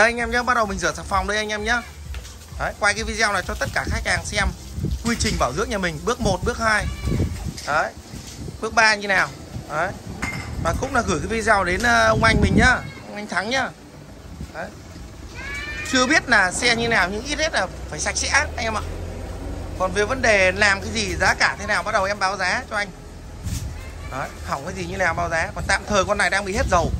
Đây anh em nhé, bắt đầu mình rửa xà phòng đây anh em nhé. Đấy, quay cái video này cho tất cả khách hàng xem quy trình bảo dưỡng nhà mình bước 1, bước 2 Đấy, bước 3 như nào. Đấy, và cũng là gửi cái video đến ờ, ông anh mình nhá Ông anh Thắng nhá. Đấy. Chưa biết là xe như nào nhưng ít hết là phải sạch sẽ anh em ạ. Còn về vấn đề làm cái gì, giá cả thế nào bắt đầu em báo giá cho anh. Đấy, hỏng cái gì như nào báo giá. Còn tạm thời con này đang bị hết dầu.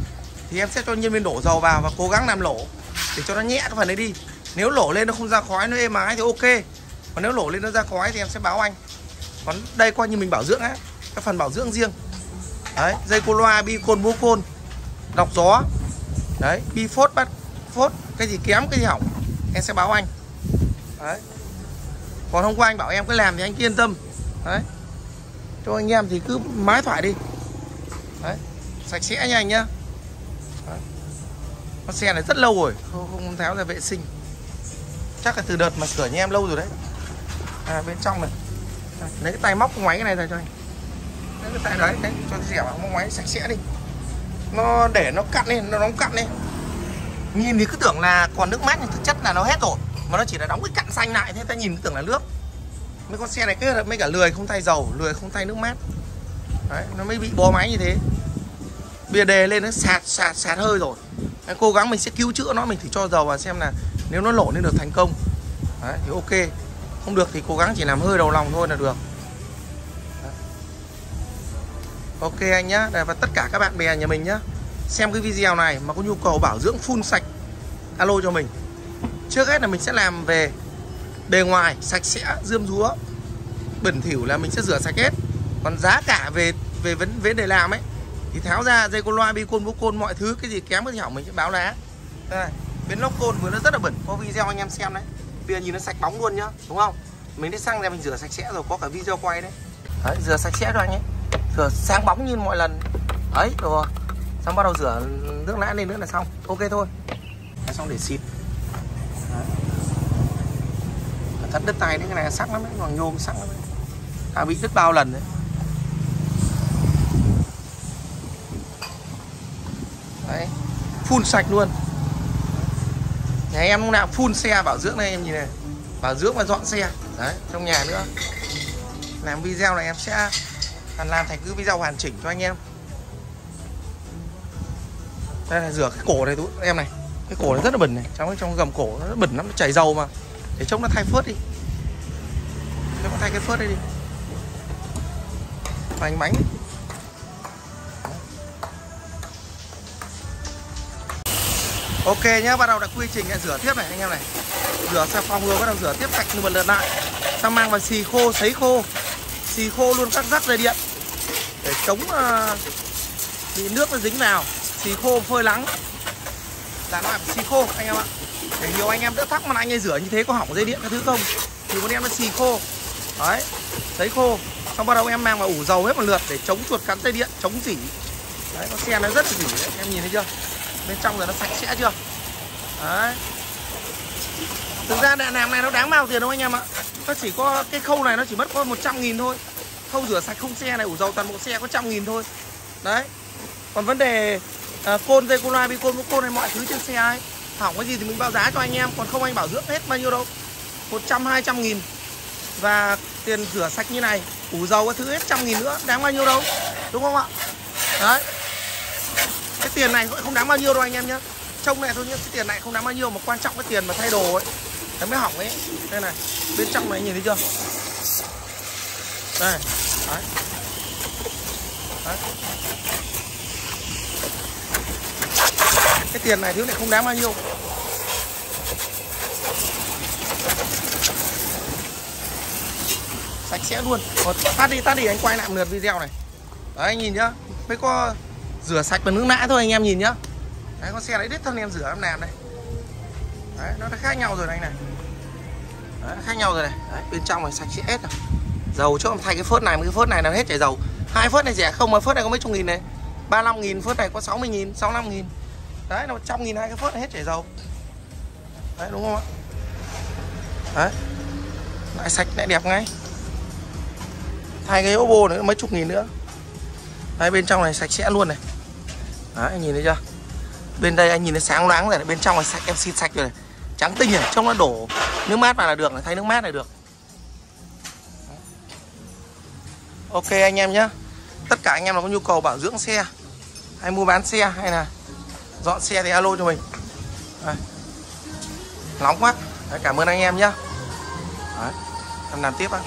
Thì em sẽ cho nhân viên đổ dầu vào và cố gắng làm lỗ. Để cho nó nhẹ cái phần đấy đi. Nếu lổ lên nó không ra khói, nó êm ái thì ok. Còn nếu lổ lên nó ra khói thì em sẽ báo anh. Còn đây coi như mình bảo dưỡng á. Cái phần bảo dưỡng riêng. Đấy, dây cô loa, bi côn, bố côn Đọc gió. Đấy, bi phốt, bắt phốt Cái gì kém, cái gì hỏng. Em sẽ báo anh. Đấy. Còn hôm qua anh bảo em cứ làm thì anh cứ yên tâm. Đấy. Cho anh em thì cứ mái thoại đi. Đấy. Sạch sẽ nha anh nhá con xe này rất lâu rồi không, không tháo ra vệ sinh. Chắc là từ đợt mà sửa nhà em lâu rồi đấy. À, bên trong này. À, lấy cái tay móc ngoáy cái này ra cho anh. Lấy cái tay đấy đấy cho dẻo vào móc ngoáy sạch sẽ đi. Nó để nó cặn lên nó đóng cặn lên nhìn thì cứ tưởng là còn nước mát nhưng thực chất là nó hết rồi. Mà nó chỉ là đóng cái cặn xanh lại thế ta nhìn cứ tưởng là nước. Mấy con xe này cứ mấy cả lười không thay dầu lười không thay nước mát. Đấy nó mới bị bó máy như thế bìa đề lên nó sạt sạt sạt hơi rồi. Đấy, cố gắng mình sẽ cứu chữa nó mình thử cho dầu vào xem là nếu nó nổ lên được thành công. Đấy, thì ok. Không được thì cố gắng chỉ làm hơi đầu lòng thôi là được. Đấy. ok anh nhá. Đây, và tất cả các bạn bè nhà mình nhá. Xem cái video này mà có nhu cầu bảo dưỡng phun sạch alo cho mình. Trước hết là mình sẽ làm về bề ngoài sạch sẽ dươm rúa bẩn thỉu là mình sẽ rửa sạch hết. Còn giá cả về về vấn vấn đề làm ấy thì tháo ra dây con loa bi côn bố côn mọi thứ cái gì kém cái gì hỏng mình sẽ báo lá. Đây bên lốc côn vừa nó rất là bẩn có video anh em xem đấy. Bây giờ nhìn nó sạch bóng luôn nhá đúng không? Mình đi xăng ra mình rửa sạch sẽ rồi có cả video quay đấy, đấy rửa sạch sẽ rồi anh ấy. Rửa sáng bóng như mọi lần. Ấy rồi. Xong bắt đầu rửa nước lã lên nữa là xong. Ok thôi. Xong để xịt. Thật đứt tay đấy cái này sắc lắm đấy còn nhôm sắc lắm đấy. À, bị đứt bao lần đấy. Phun sạch luôn. Nhà em lúc nào phun xe bảo dưỡng này, em nhìn này. Bảo dưỡng và dọn xe. Đấy, trong nhà nữa. Làm video này em sẽ làm thành cứ video hoàn chỉnh cho anh em. Đây là rửa cái cổ này tụi em này. Cái cổ này rất là bẩn này. Trong trong gầm cổ nó bẩn lắm, nó chảy dầu mà. Để trông nó thay phớt đi. Cho nó thay cái phớt đây đi. Bánh bánh ok nhá bắt đầu là quy trình rửa tiếp này anh em này. Rửa xà phòng rồi bắt đầu rửa tiếp sạch một lượt lại. Xong mang vào xì khô sấy khô. Xì khô luôn các rắc dây điện. Để chống uh, bị nước nó dính vào. Xì khô phơi nắng là nó phải xì khô anh em ạ. Để nhiều anh em đỡ thắc mà anh ấy rửa như thế có hỏng dây điện các thứ không? Thì bọn em nó xì khô. Đấy sấy khô. Xong bắt đầu em mang vào ủ dầu hết một lượt để chống chuột cắn dây điện chống dỉ đấy con xe nó rất là dỉ đấy. em nhìn thấy chưa? Bên trong rồi nó sạch sẽ chưa? Đấy. Thực ra đạn làm này nó đáng bao tiền đâu anh em ạ. Nó chỉ có cái khâu này nó chỉ mất có 100 nghìn thôi. Khâu rửa sạch không xe này ủ dầu toàn bộ xe có trăm nghìn thôi. Đấy. Còn vấn đề à, côn dây côn loa bi côn côn này mọi thứ trên xe ấy hỏng cái gì thì mình báo giá cho anh em. Còn không anh bảo dưỡng hết bao nhiêu đâu. 100 200 nghìn. Và tiền rửa sạch như này ủ dầu cái thứ hết trăm nghìn nữa đáng bao nhiêu đâu. Đúng không ạ? Đấy tiền này không đáng bao nhiêu đâu anh em nhé trông này thôi nhé cái tiền này không đáng bao nhiêu, mà quan trọng cái tiền mà thay đồ ấy, nó mới hỏng ấy. Đây này, bên trong này nhìn thấy chưa? Đây, đấy. Đấy. Cái tiền này thứ này không đáng bao nhiêu. Sạch sẽ luôn. Còn tắt đi tắt đi, anh quay lại một lượt video này. Đấy, anh nhìn nhá. Mới có rửa sạch bằng nước nã thôi anh em nhìn nhá. Đấy con xe đấy đít thân em rửa em làm đây. đấy nó đã khác nhau rồi này anh này. Đấy, khác nhau rồi này. Đấy, bên trong này sạch sẽ hết rồi. Dầu cho thay cái phớt này cái phớt này là hết chảy dầu. Hai phớt này rẻ không mà phớt này có mấy chục nghìn này? 35 nghìn phớt này có 60 nghìn 65 nghìn. Đấy là 100 nghìn hai cái phớt này hết chảy dầu. Đấy đúng không ạ? Đấy. Lại sạch lại đẹp ngay. Thay cái ô nữa mấy chục nghìn nữa. Đấy bên trong này sạch sẽ luôn này đấy anh nhìn thấy chưa? Bên đây anh nhìn thấy sáng loáng rồi này. bên trong là sạch em xin sạch rồi này. Trắng tinh này trong nó đổ nước mát vào là được này thay nước mát này được. Ok anh em nhé tất cả anh em nào có nhu cầu bảo dưỡng xe hay mua bán xe hay là dọn xe thì alo cho mình. Đấy. nóng quá. Đấy, cảm ơn anh em nhé Đấy. em làm tiếp ạ.